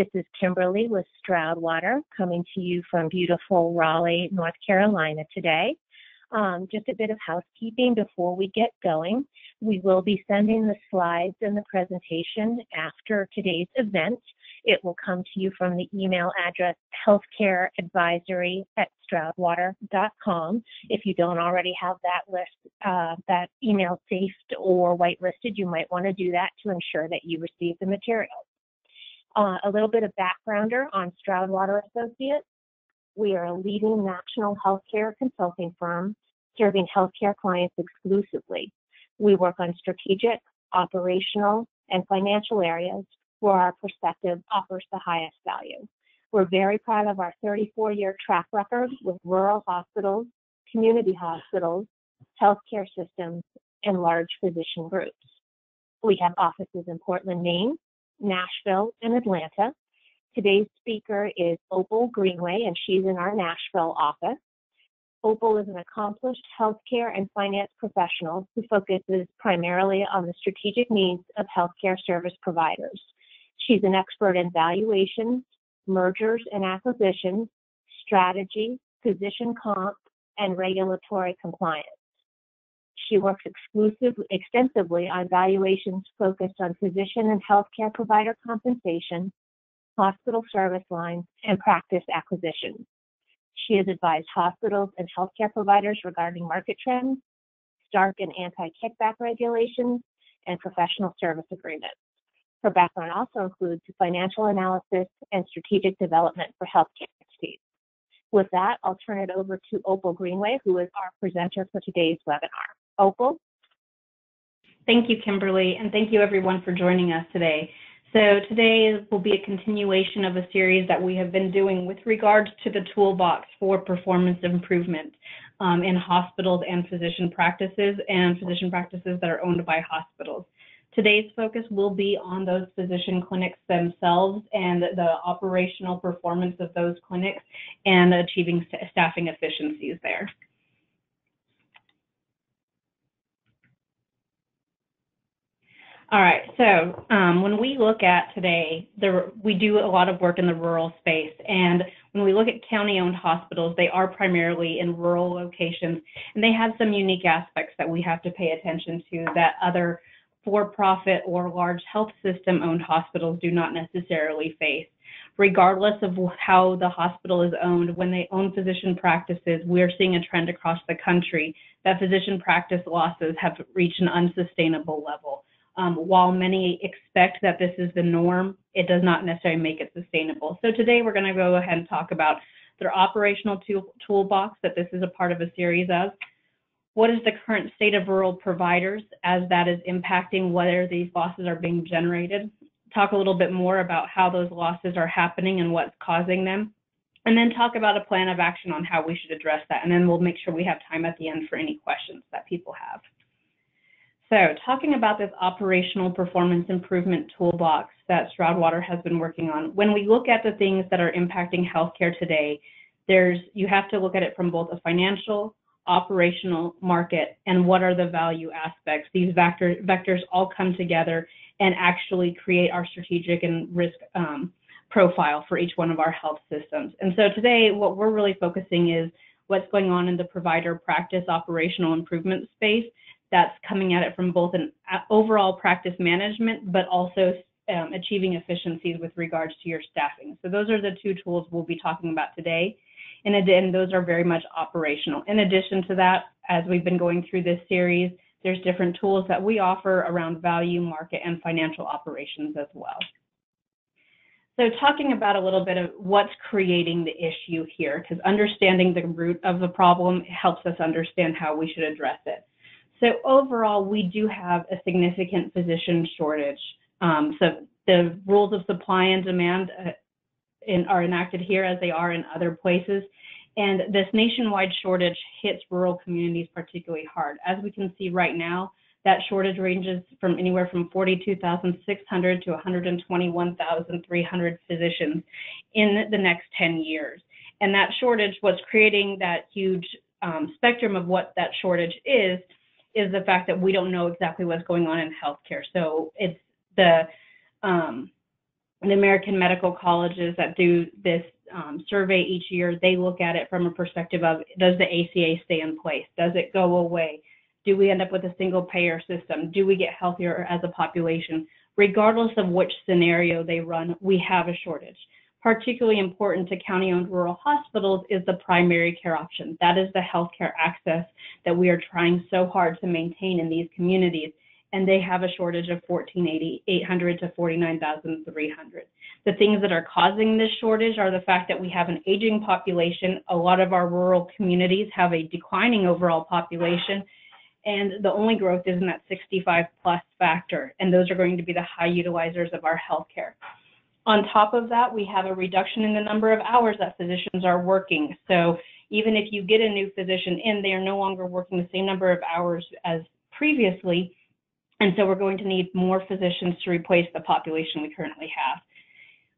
This is Kimberly with Stroudwater coming to you from beautiful Raleigh, North Carolina today. Um, just a bit of housekeeping before we get going. We will be sending the slides and the presentation after today's event. It will come to you from the email address healthcareadvisory at stroudwater.com. If you don't already have that list, uh, that email saved or whitelisted, you might want to do that to ensure that you receive the materials. Uh, a little bit of backgrounder on Stroudwater Associates. We are a leading national healthcare consulting firm serving healthcare clients exclusively. We work on strategic, operational, and financial areas where our perspective offers the highest value. We're very proud of our 34 year track record with rural hospitals, community hospitals, healthcare systems, and large physician groups. We have offices in Portland, Maine, Nashville, and Atlanta. Today's speaker is Opal Greenway, and she's in our Nashville office. Opal is an accomplished healthcare and finance professional who focuses primarily on the strategic needs of healthcare service providers. She's an expert in valuations, mergers and acquisitions, strategy, physician comp, and regulatory compliance. She works exclusively, extensively on valuations focused on physician and healthcare provider compensation, hospital service lines, and practice acquisitions. She has advised hospitals and healthcare providers regarding market trends, Stark and anti-kickback regulations, and professional service agreements. Her background also includes financial analysis and strategic development for healthcare entities. With that, I'll turn it over to Opal Greenway, who is our presenter for today's webinar. Opal? Thank you, Kimberly, and thank you everyone for joining us today. So today will be a continuation of a series that we have been doing with regards to the toolbox for performance improvement um, in hospitals and physician practices and physician practices that are owned by hospitals. Today's focus will be on those physician clinics themselves and the operational performance of those clinics and achieving staffing efficiencies there. All right, so um, when we look at today, there, we do a lot of work in the rural space. And when we look at county owned hospitals, they are primarily in rural locations and they have some unique aspects that we have to pay attention to that other for profit or large health system owned hospitals do not necessarily face. Regardless of how the hospital is owned, when they own physician practices, we're seeing a trend across the country that physician practice losses have reached an unsustainable level. Um, while many expect that this is the norm, it does not necessarily make it sustainable. So today we're going to go ahead and talk about their operational tool, toolbox that this is a part of a series of. What is the current state of rural providers as that is impacting whether these losses are being generated? Talk a little bit more about how those losses are happening and what's causing them. And then talk about a plan of action on how we should address that. And then we'll make sure we have time at the end for any questions that people have. So talking about this operational performance improvement toolbox that Stroudwater has been working on, when we look at the things that are impacting healthcare today, there's you have to look at it from both a financial, operational, market, and what are the value aspects. These vector, vectors all come together and actually create our strategic and risk um, profile for each one of our health systems. And so today, what we're really focusing is what's going on in the provider practice operational improvement space that's coming at it from both an uh, overall practice management, but also um, achieving efficiencies with regards to your staffing. So those are the two tools we'll be talking about today. And again, those are very much operational. In addition to that, as we've been going through this series, there's different tools that we offer around value, market, and financial operations as well. So talking about a little bit of what's creating the issue here, because understanding the root of the problem helps us understand how we should address it. So overall, we do have a significant physician shortage. Um, so the rules of supply and demand uh, in, are enacted here as they are in other places. And this nationwide shortage hits rural communities particularly hard. As we can see right now, that shortage ranges from anywhere from 42,600 to 121,300 physicians in the next 10 years. And that shortage, what's creating that huge um, spectrum of what that shortage is, is the fact that we don't know exactly what's going on in healthcare. So it's the um, the American Medical Colleges that do this um, survey each year, they look at it from a perspective of does the ACA stay in place? Does it go away? Do we end up with a single payer system? Do we get healthier as a population? Regardless of which scenario they run, we have a shortage. Particularly important to county owned rural hospitals is the primary care option. That is the healthcare access that we are trying so hard to maintain in these communities and they have a shortage of 14,800 to 49,300. The things that are causing this shortage are the fact that we have an aging population. A lot of our rural communities have a declining overall population, and the only growth is in that 65 plus factor, and those are going to be the high utilizers of our healthcare. On top of that, we have a reduction in the number of hours that physicians are working. So even if you get a new physician in, they are no longer working the same number of hours as previously, and so we're going to need more physicians to replace the population we currently have.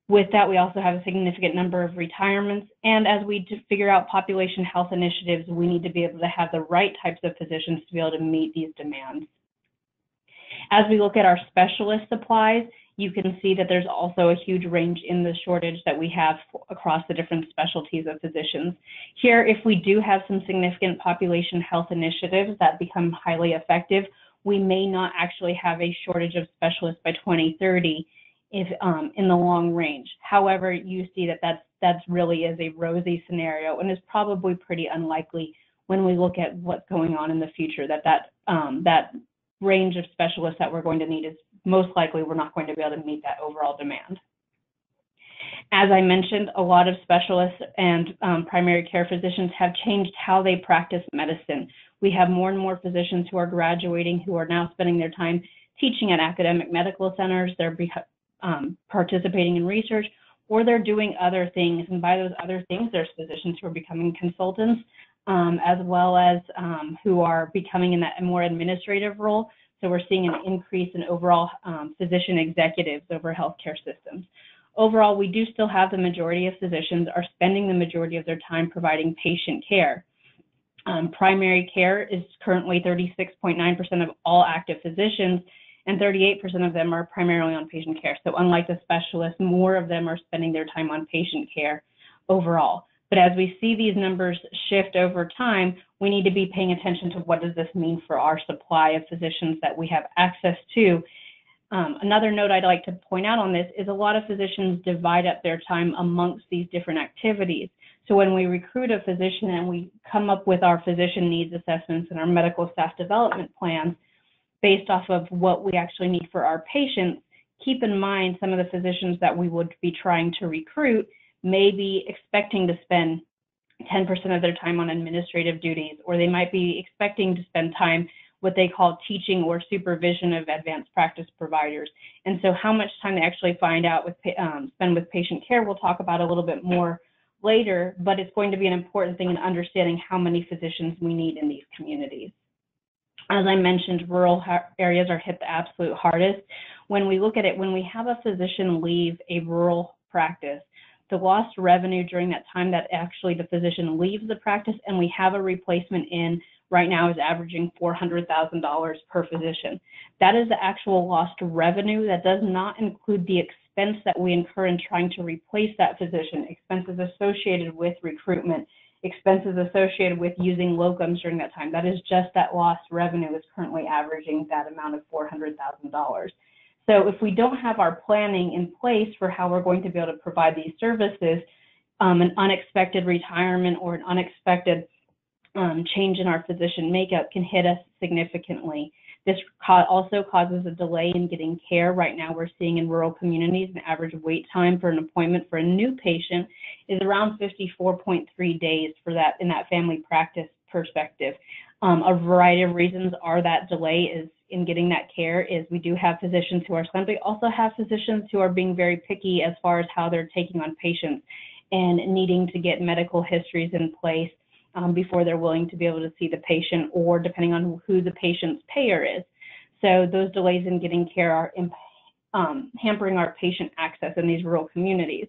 With that, we also have a significant number of retirements. And as we figure out population health initiatives, we need to be able to have the right types of physicians to be able to meet these demands. As we look at our specialist supplies, you can see that there's also a huge range in the shortage that we have across the different specialties of physicians. Here, if we do have some significant population health initiatives that become highly effective, we may not actually have a shortage of specialists by 2030 if um, in the long range. However, you see that that's that's really is a rosy scenario and is probably pretty unlikely when we look at what's going on in the future. That that um, that range of specialists that we're going to need is most likely we're not going to be able to meet that overall demand. As I mentioned, a lot of specialists and um, primary care physicians have changed how they practice medicine. We have more and more physicians who are graduating who are now spending their time teaching at academic medical centers. They're um, participating in research or they're doing other things. And by those other things, there's physicians who are becoming consultants um, as well as um, who are becoming in that more administrative role. So we're seeing an increase in overall um, physician executives over healthcare systems. Overall, we do still have the majority of physicians are spending the majority of their time providing patient care. Um, primary care is currently 36.9% of all active physicians, and 38% of them are primarily on patient care. So, unlike the specialists, more of them are spending their time on patient care overall. But as we see these numbers shift over time, we need to be paying attention to what does this mean for our supply of physicians that we have access to. Um, another note I'd like to point out on this is a lot of physicians divide up their time amongst these different activities. So when we recruit a physician and we come up with our physician needs assessments and our medical staff development plans based off of what we actually need for our patients, keep in mind some of the physicians that we would be trying to recruit may be expecting to spend 10% of their time on administrative duties, or they might be expecting to spend time what they call teaching or supervision of advanced practice providers. And so how much time they actually find out with um, spend with patient care, we'll talk about a little bit more later, but it's going to be an important thing in understanding how many physicians we need in these communities. As I mentioned, rural areas are hit the absolute hardest. When we look at it, when we have a physician leave a rural practice, the lost revenue during that time that actually the physician leaves the practice and we have a replacement in right now is averaging $400,000 per physician. That is the actual lost revenue. That does not include the expense that we incur in trying to replace that physician, expenses associated with recruitment, expenses associated with using locums during that time. That is just that lost revenue is currently averaging that amount of $400,000. So if we don't have our planning in place for how we're going to be able to provide these services, um, an unexpected retirement or an unexpected um, change in our physician makeup can hit us significantly. This also causes a delay in getting care. Right now, we're seeing in rural communities an average wait time for an appointment for a new patient is around 54.3 days for that in that family practice perspective. Um, a variety of reasons are that delay is in getting that care is we do have physicians who are but we also have physicians who are being very picky as far as how they're taking on patients and needing to get medical histories in place um, before they're willing to be able to see the patient or depending on who the patient's payer is. So those delays in getting care are um, hampering our patient access in these rural communities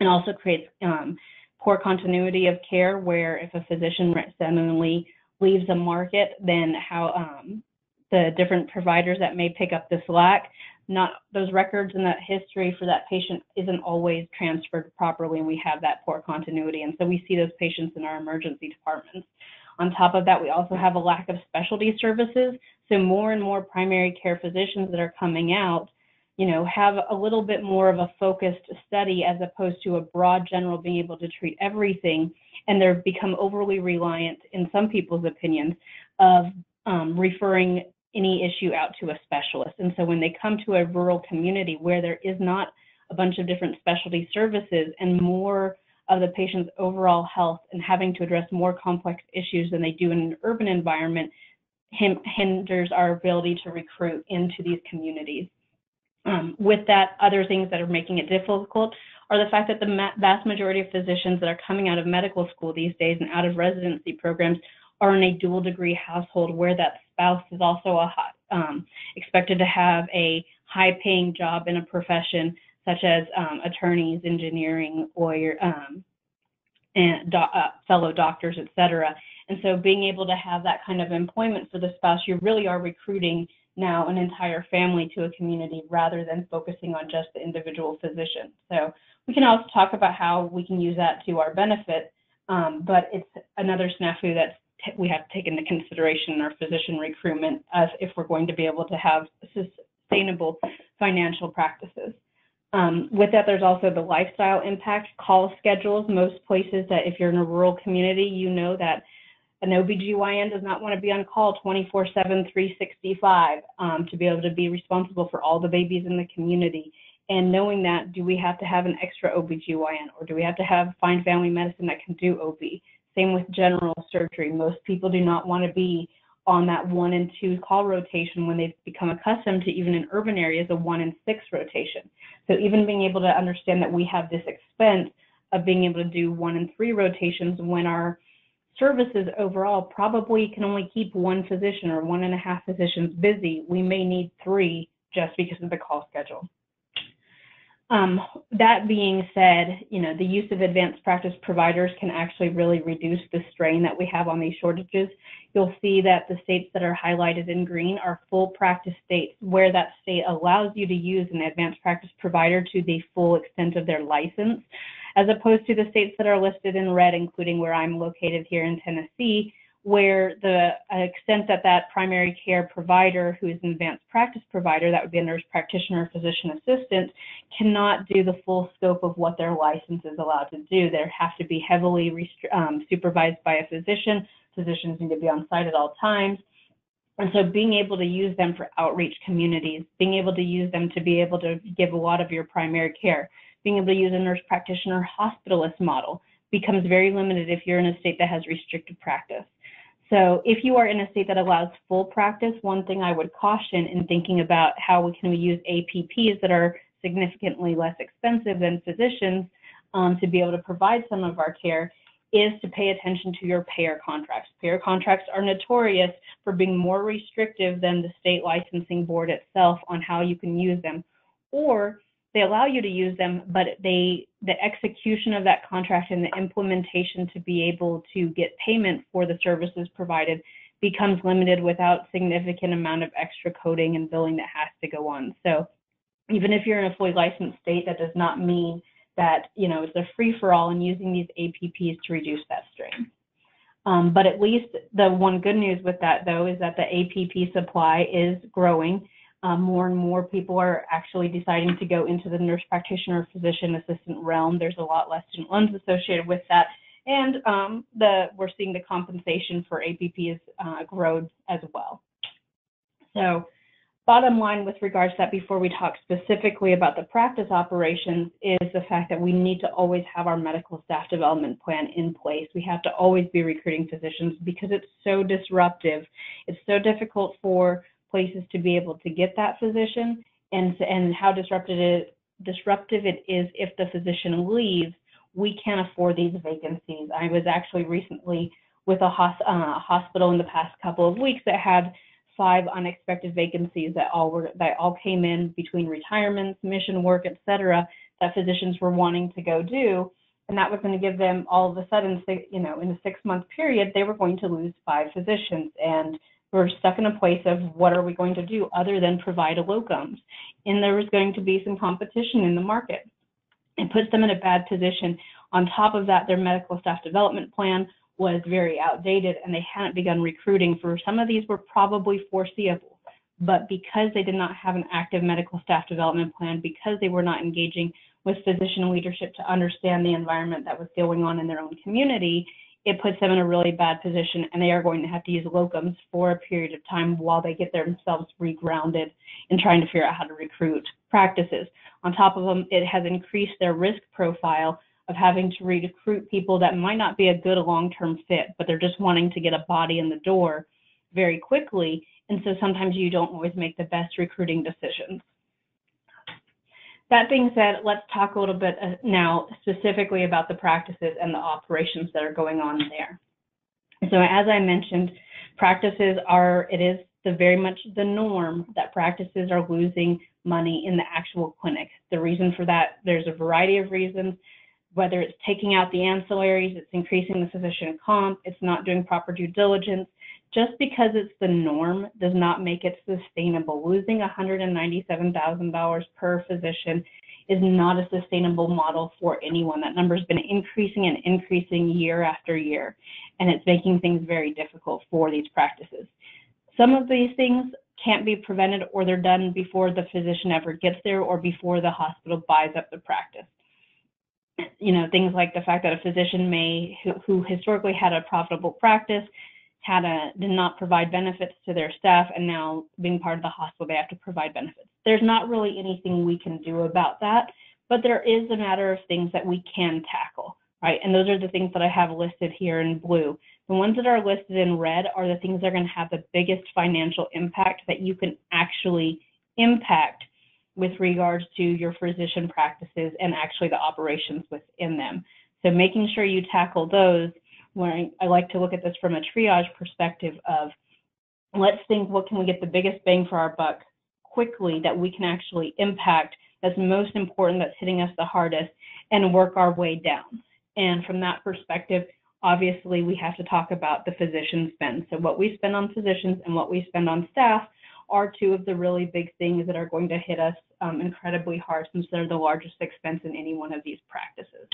and also creates um, poor continuity of care where if a physician suddenly leaves a market, then how um, the different providers that may pick up the slack not those records and that history for that patient isn't always transferred properly, and we have that poor continuity. And so we see those patients in our emergency departments. On top of that, we also have a lack of specialty services. So more and more primary care physicians that are coming out, you know, have a little bit more of a focused study as opposed to a broad general being able to treat everything. And they're become overly reliant, in some people's opinions, of um, referring any issue out to a specialist. And so when they come to a rural community where there is not a bunch of different specialty services and more of the patient's overall health and having to address more complex issues than they do in an urban environment hinders our ability to recruit into these communities. Um, with that, other things that are making it difficult are the fact that the vast majority of physicians that are coming out of medical school these days and out of residency programs are in a dual degree household where that spouse is also a um, expected to have a high paying job in a profession such as um, attorneys, engineering, lawyer, um, and do uh, fellow doctors, et cetera. And so being able to have that kind of employment for the spouse, you really are recruiting now an entire family to a community rather than focusing on just the individual physician. So we can also talk about how we can use that to our benefit, um, but it's another snafu that's we have to take into consideration in our physician recruitment as if we're going to be able to have sustainable financial practices. Um, with that, there's also the lifestyle impact, call schedules. Most places that if you're in a rural community, you know that an OBGYN does not want to be on call 24 7, 365 um, to be able to be responsible for all the babies in the community. And knowing that, do we have to have an extra OBGYN or do we have to have find family medicine that can do OB? Same with general surgery. Most people do not want to be on that one and two call rotation when they've become accustomed to even in urban areas a one and six rotation. So even being able to understand that we have this expense of being able to do one and three rotations when our services overall probably can only keep one physician or one and a half physicians busy. We may need three just because of the call schedule. Um, that being said, you know, the use of advanced practice providers can actually really reduce the strain that we have on these shortages. You'll see that the states that are highlighted in green are full practice states where that state allows you to use an advanced practice provider to the full extent of their license, as opposed to the states that are listed in red, including where I'm located here in Tennessee, where the extent that that primary care provider, who is an advanced practice provider, that would be a nurse practitioner or physician assistant, cannot do the full scope of what their license is allowed to do. They have to be heavily um, supervised by a physician. Physicians need to be on site at all times. And so being able to use them for outreach communities, being able to use them to be able to give a lot of your primary care, being able to use a nurse practitioner hospitalist model becomes very limited if you're in a state that has restricted practice. So if you are in a state that allows full practice, one thing I would caution in thinking about how we can use APPs that are significantly less expensive than physicians um, to be able to provide some of our care is to pay attention to your payer contracts. Payer contracts are notorious for being more restrictive than the state licensing board itself on how you can use them. Or they allow you to use them, but they the execution of that contract and the implementation to be able to get payment for the services provided becomes limited without significant amount of extra coding and billing that has to go on. So even if you're in a fully licensed state, that does not mean that you know it's a free for all in using these APPs to reduce that strain. Um, but at least the one good news with that though is that the APP supply is growing um, more and more people are actually deciding to go into the nurse practitioner physician assistant realm. There's a lot less student loans associated with that. And um, the, we're seeing the compensation for APP is uh, as well. So bottom line with regards to that before we talk specifically about the practice operations is the fact that we need to always have our medical staff development plan in place. We have to always be recruiting physicians because it's so disruptive. It's so difficult for places to be able to get that physician and and how disruptive it, disruptive it is if the physician leaves we can't afford these vacancies. I was actually recently with a hos- uh, hospital in the past couple of weeks that had five unexpected vacancies that all were that all came in between retirements mission work etc that physicians were wanting to go do. And that was going to give them all of a sudden you know in a six month period they were going to lose five physicians. And we're stuck in a place of what are we going to do other than provide a locums? And there was going to be some competition in the market. It puts them in a bad position. On top of that, their medical staff development plan was very outdated and they hadn't begun recruiting for some of these were probably foreseeable. But because they did not have an active medical staff development plan, because they were not engaging with physician leadership to understand the environment that was going on in their own community, it puts them in a really bad position and they are going to have to use locums for a period of time while they get themselves regrounded in trying to figure out how to recruit practices. On top of them, it has increased their risk profile of having to recruit people that might not be a good long-term fit, but they're just wanting to get a body in the door very quickly. And so sometimes you don't always make the best recruiting decisions. That being said, let's talk a little bit uh, now specifically about the practices and the operations that are going on there. So as I mentioned, practices are, it is the very much the norm that practices are losing money in the actual clinic. The reason for that, there's a variety of reasons, whether it's taking out the ancillaries, it's increasing the physician comp, it's not doing proper due diligence, just because it's the norm does not make it sustainable. Losing $197,000 per physician is not a sustainable model for anyone. That number has been increasing and increasing year after year, and it's making things very difficult for these practices. Some of these things can't be prevented or they're done before the physician ever gets there or before the hospital buys up the practice. You know, things like the fact that a physician may, who, who historically had a profitable practice, had a did not provide benefits to their staff and now being part of the hospital they have to provide benefits. There's not really anything we can do about that but there is a matter of things that we can tackle right? And those are the things that i have listed here in blue. The ones that are listed in red are the things that are going to have the biggest financial impact that you can actually impact with regards to your physician practices and actually the operations within them. So making sure you tackle those where I, like to look at this from a triage perspective of let's think what can we get the biggest bang for our buck quickly that we can actually impact that's most important that's hitting us the hardest and work our way down. And from that perspective obviously we have to talk about the physician spend. So what we spend on physicians and what we spend on staff are two of the really big things that are going to hit us um, incredibly hard since they're the largest expense in any one of these practices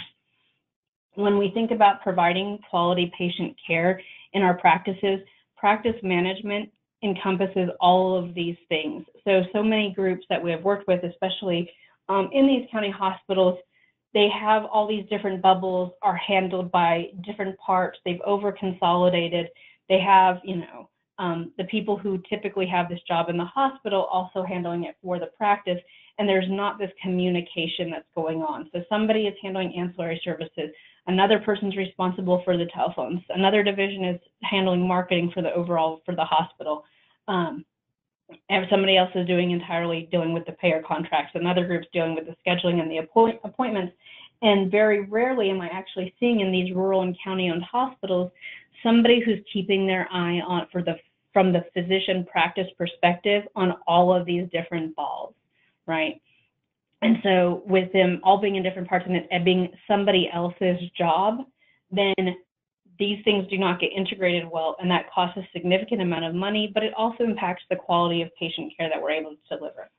when we think about providing quality patient care in our practices, practice management encompasses all of these things. So, so many groups that we have worked with, especially um, in these county hospitals, they have all these different bubbles are handled by different parts. They've over consolidated. They have, you know, um, the people who typically have this job in the hospital also handling it for the practice and there's not this communication that's going on. So somebody is handling ancillary services, another person's responsible for the telephones, another division is handling marketing for the overall for the hospital. Um, and somebody else is doing entirely dealing with the payer contracts, another group's dealing with the scheduling and the appoint appointments. And very rarely am I actually seeing in these rural and county-owned hospitals somebody who's keeping their eye on for the from the physician practice perspective on all of these different balls right? And so with them all being in different parts and it being somebody else's job, then these things do not get integrated well, and that costs a significant amount of money, but it also impacts the quality of patient care that we're able to deliver.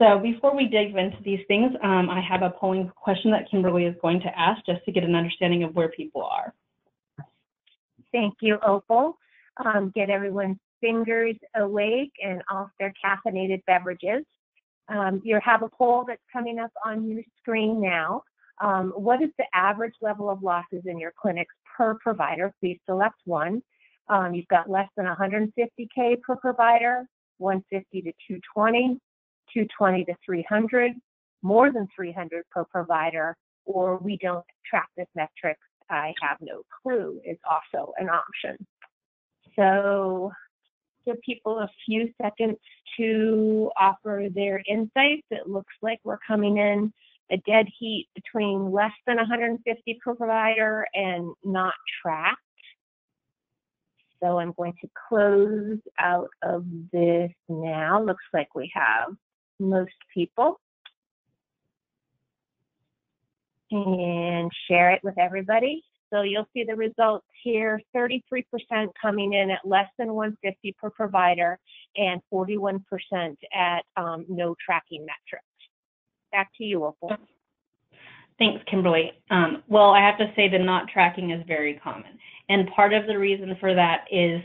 So before we dig into these things, um, I have a polling question that Kimberly is going to ask just to get an understanding of where people are. Thank you, Opal. Um, get everyone's fingers awake and off their caffeinated beverages. Um, you have a poll that's coming up on your screen now. Um, what is the average level of losses in your clinics per provider? Please select one. Um, you've got less than 150K per provider, 150 to 220, 220 to 300, more than 300 per provider, or we don't track this metric, I have no clue is also an option. So give people a few seconds to offer their insights. It looks like we're coming in a dead heat between less than 150 per provider and not tracked. So I'm going to close out of this now. Looks like we have most people. And share it with everybody. So you'll see the results here, 33% coming in at less than 150 per provider and 41% at um, no tracking metrics. Back to you, Opal. Thanks, Kimberly. Um, well, I have to say the not tracking is very common. And part of the reason for that is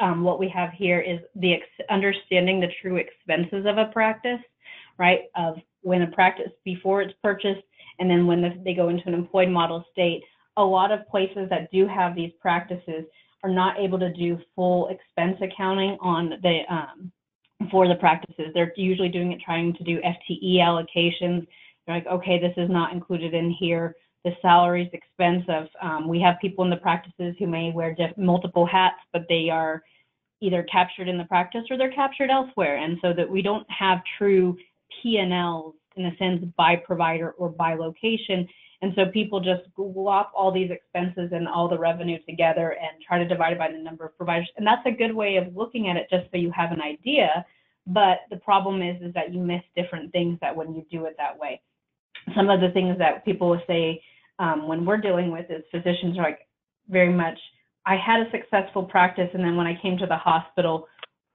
um, what we have here is the understanding the true expenses of a practice, right? Of when a practice before it's purchased and then when the, they go into an employed model state, a lot of places that do have these practices are not able to do full expense accounting on the um, for the practices. They're usually doing it trying to do FTE allocations. They're like, okay, this is not included in here. The salaries expense of um, we have people in the practices who may wear multiple hats, but they are either captured in the practice or they're captured elsewhere, and so that we don't have true P&Ls in a sense by provider or by location. And so people just glop all these expenses and all the revenue together and try to divide it by the number of providers. And that's a good way of looking at it just so you have an idea. But the problem is, is that you miss different things that when you do it that way. Some of the things that people will say um, when we're dealing with is physicians are like very much, I had a successful practice and then when I came to the hospital,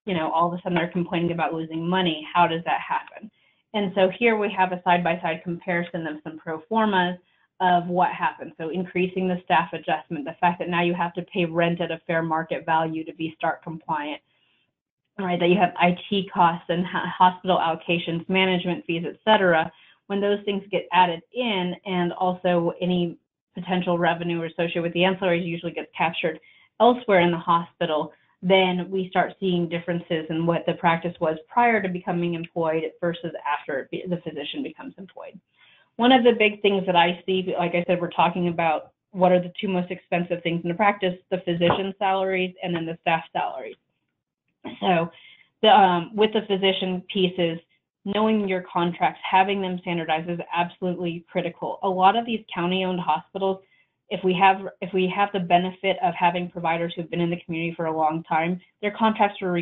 you know, all of a sudden they're complaining about losing money. How does that happen? And so here we have a side-by-side comparison of some pro formas of what happened. So increasing the staff adjustment, the fact that now you have to pay rent at a fair market value to be Stark compliant, right? That you have IT costs and hospital allocations, management fees, et cetera. When those things get added in and also any potential revenue associated with the ancillaries usually gets captured elsewhere in the hospital, then we start seeing differences in what the practice was prior to becoming employed versus after the physician becomes employed. One of the big things that I see, like I said, we're talking about what are the two most expensive things in the practice, the physician salaries and then the staff salaries. So the, um, with the physician pieces, knowing your contracts, having them standardized is absolutely critical. A lot of these county-owned hospitals, if we have if we have the benefit of having providers who've been in the community for a long time, their contracts were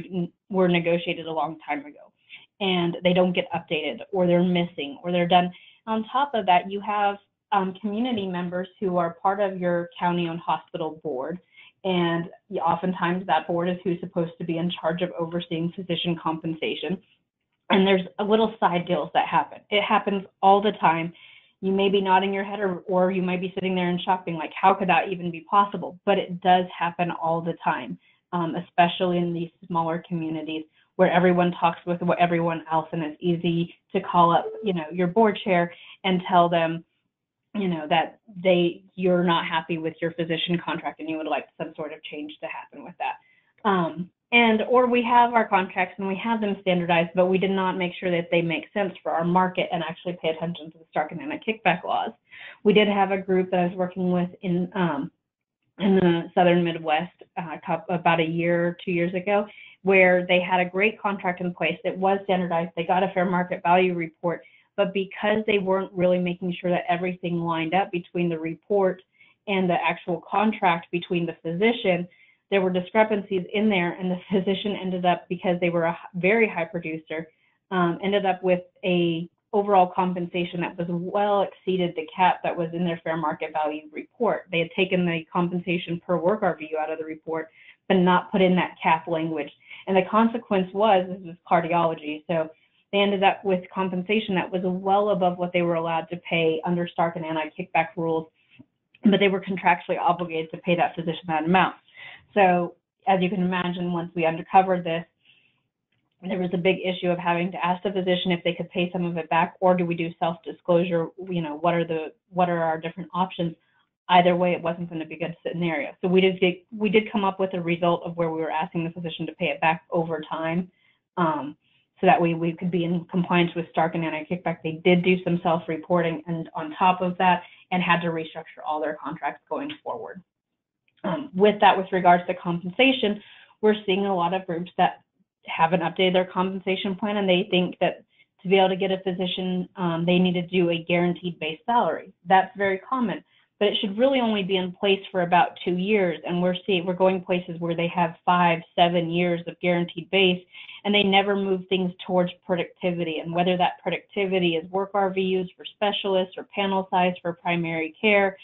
were negotiated a long time ago, and they don't get updated or they're missing or they're done. On top of that, you have um, community members who are part of your county-owned hospital board, and oftentimes that board is who's supposed to be in charge of overseeing physician compensation. And there's a little side deals that happen. It happens all the time you may be nodding your head or, or you might be sitting there and shopping like how could that even be possible but it does happen all the time um, especially in these smaller communities where everyone talks with everyone else and it's easy to call up you know your board chair and tell them you know that they you're not happy with your physician contract and you would like some sort of change to happen with that um, and or we have our contracts and we have them standardized, but we did not make sure that they make sense for our market and actually pay attention to the Stark and anti-kickback laws. We did have a group that I was working with in um, in the southern Midwest uh, about a year or two years ago, where they had a great contract in place. that was standardized. They got a fair market value report, but because they weren't really making sure that everything lined up between the report and the actual contract between the physician, there were discrepancies in there, and the physician ended up because they were a very high producer, um, ended up with a overall compensation that was well exceeded the cap that was in their fair market value report. They had taken the compensation per work RVU out of the report, but not put in that cap language. And the consequence was this is cardiology. So they ended up with compensation that was well above what they were allowed to pay under Stark and anti-kickback rules, but they were contractually obligated to pay that physician that amount. So as you can imagine, once we uncovered this, there was a big issue of having to ask the physician if they could pay some of it back, or do we do self-disclosure? You know, what are the what are our different options? Either way, it wasn't going to be a good scenario. So we did get, we did come up with a result of where we were asking the physician to pay it back over time, um, so that way we could be in compliance with Stark and anti-kickback. They did do some self-reporting, and on top of that, and had to restructure all their contracts going forward. Um, with that, with regards to compensation, we're seeing a lot of groups that haven't updated their compensation plan and they think that to be able to get a physician, um, they need to do a guaranteed base salary. That's very common, but it should really only be in place for about two years. And we're seeing we're going places where they have five, seven years of guaranteed base, and they never move things towards productivity. And whether that productivity is work RVUs for specialists or panel size for primary care,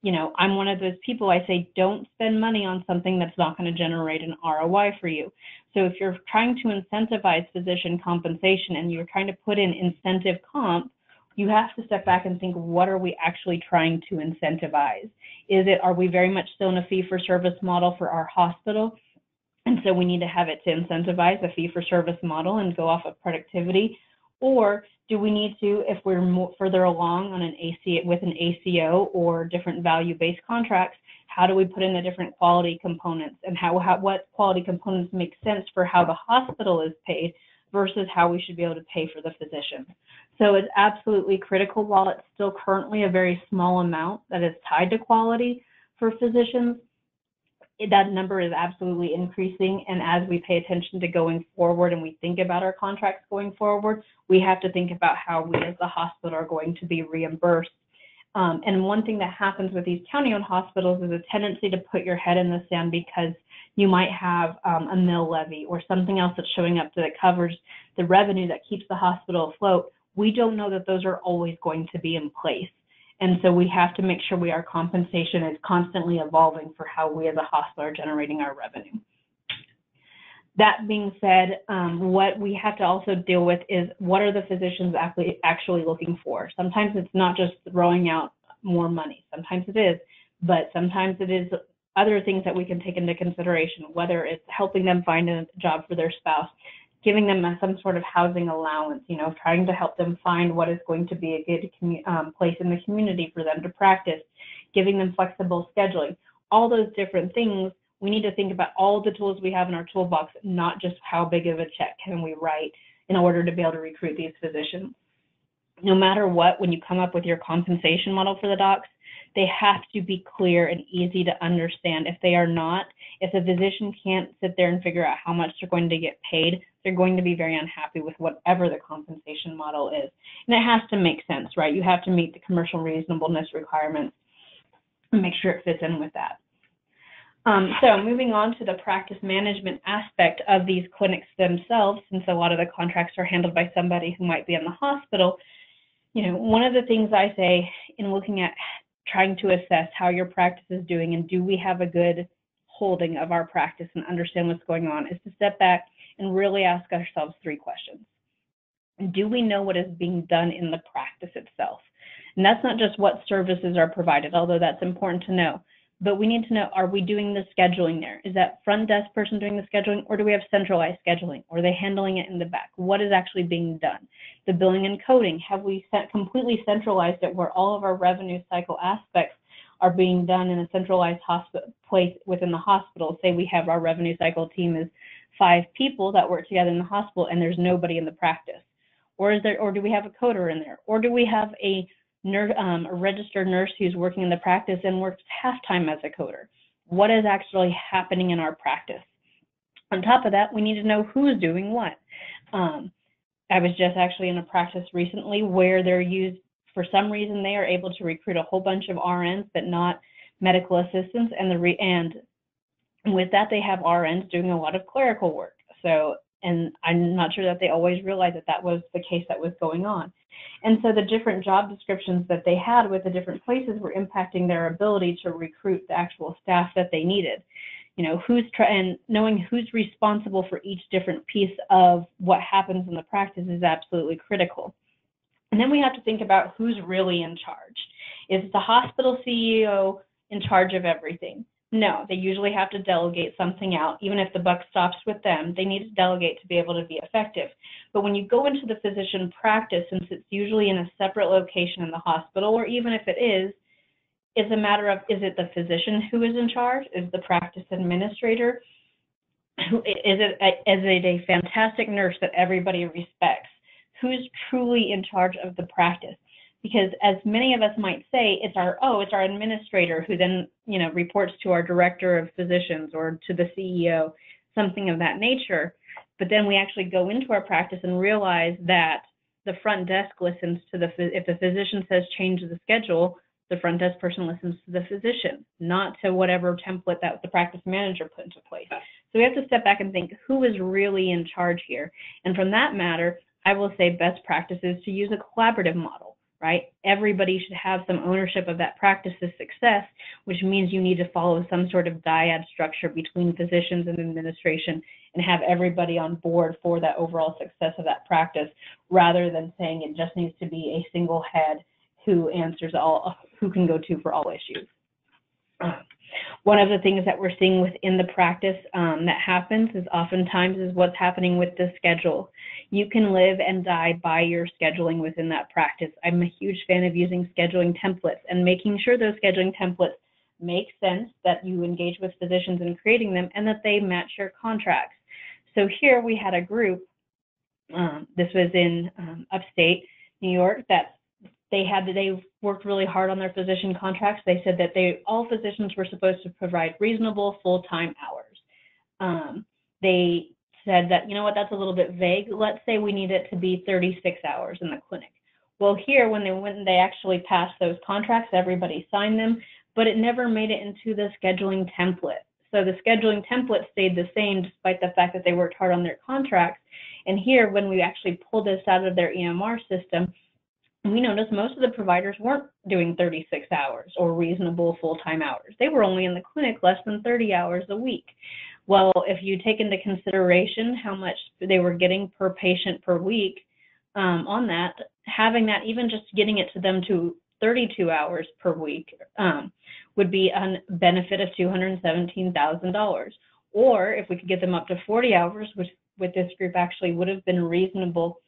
you know, I'm one of those people I say don't spend money on something that's not going to generate an ROI for you. So if you're trying to incentivize physician compensation and you're trying to put in incentive comp, you have to step back and think what are we actually trying to incentivize? Is it are we very much still in a fee for service model for our hospital? And so we need to have it to incentivize a fee for service model and go off of productivity. Or do we need to, if we're more, further along on an AC with an ACO or different value-based contracts, how do we put in the different quality components and how, how what quality components make sense for how the hospital is paid versus how we should be able to pay for the physician. So it's absolutely critical while it's still currently a very small amount that is tied to quality for physicians that number is absolutely increasing. And as we pay attention to going forward and we think about our contracts going forward, we have to think about how we as the hospital are going to be reimbursed. Um, and one thing that happens with these county owned hospitals is a tendency to put your head in the sand because you might have um, a mill levy or something else that's showing up that covers the revenue that keeps the hospital afloat. We don't know that those are always going to be in place. And so we have to make sure we our compensation is constantly evolving for how we as a hospital are generating our revenue. That being said, um, what we have to also deal with is what are the physicians actually actually looking for? Sometimes it's not just throwing out more money. Sometimes it is, but sometimes it is other things that we can take into consideration, whether it's helping them find a job for their spouse, giving them some sort of housing allowance, you know, trying to help them find what is going to be a good um, place in the community for them to practice, giving them flexible scheduling, all those different things. We need to think about all the tools we have in our toolbox, not just how big of a check can we write in order to be able to recruit these physicians. No matter what, when you come up with your compensation model for the docs, they have to be clear and easy to understand. If they are not, if the physician can't sit there and figure out how much they're going to get paid, they're going to be very unhappy with whatever the compensation model is. And it has to make sense, right? You have to meet the commercial reasonableness requirements and make sure it fits in with that. Um, so moving on to the practice management aspect of these clinics themselves, since a lot of the contracts are handled by somebody who might be in the hospital, you know, one of the things I say in looking at trying to assess how your practice is doing and do we have a good holding of our practice and understand what's going on is to step back and really ask ourselves three questions. Do we know what is being done in the practice itself? And that's not just what services are provided, although that's important to know. But we need to know, are we doing the scheduling there? Is that front desk person doing the scheduling or do we have centralized scheduling? Or are they handling it in the back? What is actually being done? The billing and coding, have we completely centralized it where all of our revenue cycle aspects are being done in a centralized place within the hospital? Say we have our revenue cycle team is five people that work together in the hospital and there's nobody in the practice? Or is there, or do we have a coder in there? Or do we have a, nurse, um, a registered nurse who's working in the practice and works half time as a coder? What is actually happening in our practice? On top of that, we need to know who's doing what. Um, I was just actually in a practice recently where they're used, for some reason, they are able to recruit a whole bunch of RNs, but not medical assistants, and the re- and with that, they have RNs doing a lot of clerical work. So, and I'm not sure that they always realized that that was the case that was going on. And so the different job descriptions that they had with the different places were impacting their ability to recruit the actual staff that they needed. You know, who's and knowing who's responsible for each different piece of what happens in the practice is absolutely critical. And then we have to think about who's really in charge. Is the hospital CEO in charge of everything? No, they usually have to delegate something out. Even if the buck stops with them, they need to delegate to be able to be effective. But when you go into the physician practice, since it's usually in a separate location in the hospital, or even if it is, it's a matter of is it the physician who is in charge? Is the practice administrator? Is it a, is it a fantastic nurse that everybody respects? Who's truly in charge of the practice? Because as many of us might say it's our oh it's our administrator who then you know reports to our director of physicians or to the ceo something of that nature. But then we actually go into our practice and realize that the front desk listens to the if the physician says change the schedule the front desk person listens to the physician not to whatever template that the practice manager put into place. So we have to step back and think who is really in charge here? And from that matter i will say best practice is to use a collaborative model right? Everybody should have some ownership of that practice's success, which means you need to follow some sort of dyad structure between physicians and administration and have everybody on board for that overall success of that practice rather than saying it just needs to be a single head who answers all, who can go to for all issues. One of the things that we're seeing within the practice um, that happens is oftentimes is what's happening with the schedule. You can live and die by your scheduling within that practice. I'm a huge fan of using scheduling templates and making sure those scheduling templates make sense, that you engage with physicians in creating them, and that they match your contracts. So here we had a group, um, this was in um, upstate New York, that they had they worked really hard on their physician contracts. They said that they all physicians were supposed to provide reasonable full-time hours. Um, they said that you know what that's a little bit vague. Let's say we need it to be 36 hours in the clinic. Well, here when they went they actually passed those contracts, everybody signed them, but it never made it into the scheduling template. So the scheduling template stayed the same despite the fact that they worked hard on their contracts. And here, when we actually pulled this out of their EMR system, we noticed most of the providers weren't doing 36 hours or reasonable full-time hours. They were only in the clinic less than 30 hours a week. Well, if you take into consideration how much they were getting per patient per week um, on that, having that, even just getting it to them to 32 hours per week um, would be a benefit of $217,000. Or if we could get them up to 40 hours, which with this group actually would have been reasonable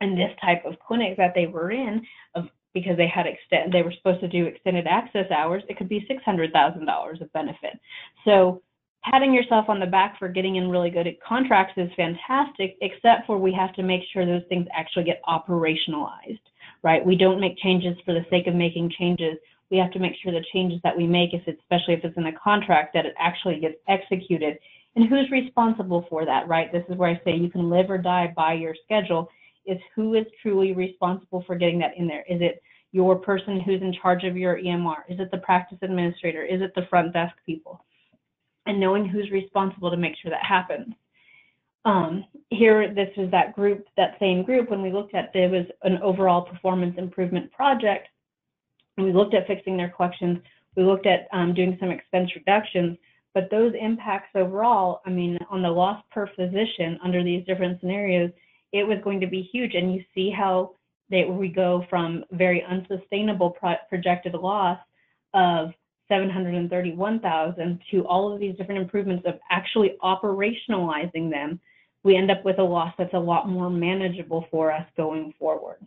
in this type of clinic that they were in of because they had extend they were supposed to do extended access hours it could be $600,000 of benefit. So patting yourself on the back for getting in really good contracts is fantastic except for we have to make sure those things actually get operationalized right? We don't make changes for the sake of making changes. We have to make sure the changes that we make if it's, especially if it's in a contract that it actually gets executed. And who's responsible for that right? This is where i say you can live or die by your schedule is who is truly responsible for getting that in there. Is it your person who's in charge of your EMR? Is it the practice administrator? Is it the front desk people? And knowing who's responsible to make sure that happens. Um, here, this is that group, that same group, when we looked at there was an overall performance improvement project, we looked at fixing their collections, we looked at um, doing some expense reductions, but those impacts overall, I mean, on the loss per physician under these different scenarios, it was going to be huge. And you see how they, we go from very unsustainable pro projected loss of 731,000 to all of these different improvements of actually operationalizing them, we end up with a loss that's a lot more manageable for us going forward.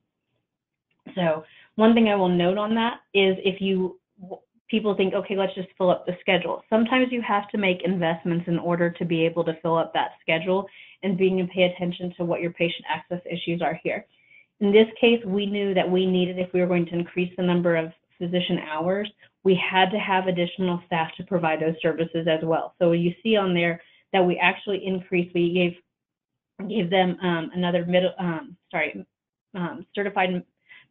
So one thing I will note on that is if you people think, okay, let's just fill up the schedule. Sometimes you have to make investments in order to be able to fill up that schedule and being to pay attention to what your patient access issues are here. In this case, we knew that we needed, if we were going to increase the number of physician hours, we had to have additional staff to provide those services as well. So you see on there that we actually increased, we gave gave them um, another middle, um, sorry, um, certified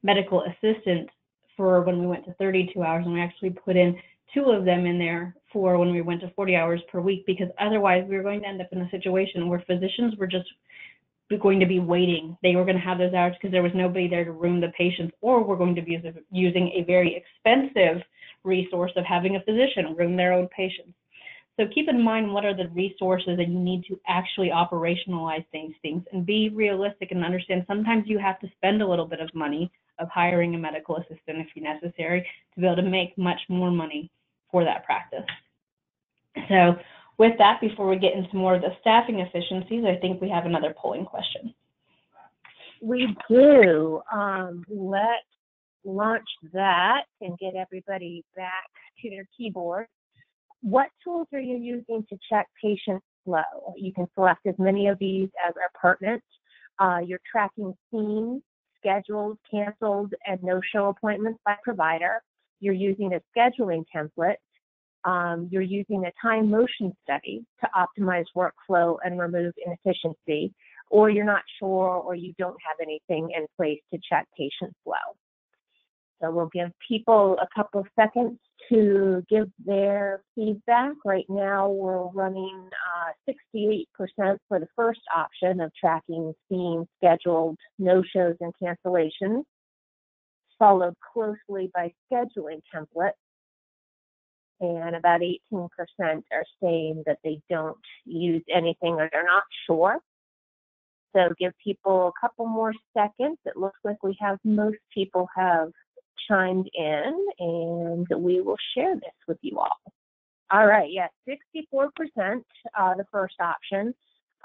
medical assistant for when we went to 32 hours, and we actually put in two of them in there for when we went to 40 hours per week, because otherwise we were going to end up in a situation where physicians were just going to be waiting. They were going to have those hours because there was nobody there to room the patients, or we're going to be using a very expensive resource of having a physician room their own patients. So keep in mind what are the resources that you need to actually operationalize these things and be realistic and understand sometimes you have to spend a little bit of money of hiring a medical assistant if necessary to be able to make much more money for that practice. So with that, before we get into more of the staffing efficiencies, I think we have another polling question. We do. Um, let's launch that and get everybody back to their keyboard. What tools are you using to check patient flow? You can select as many of these as are pertinent. Uh, you're tracking seen, scheduled, canceled, and no-show appointments by provider. You're using a scheduling template. Um, you're using a time motion study to optimize workflow and remove inefficiency, or you're not sure or you don't have anything in place to check patient flow. So we'll give people a couple of seconds to give their feedback. Right now, we're running uh, 68% for the first option of tracking seen, scheduled no-shows and cancellations. followed closely by scheduling templates. And about 18% are saying that they don't use anything or they're not sure. So give people a couple more seconds. It looks like we have most people have chimed in and we will share this with you all. All right, yes, 64%, uh, the first option,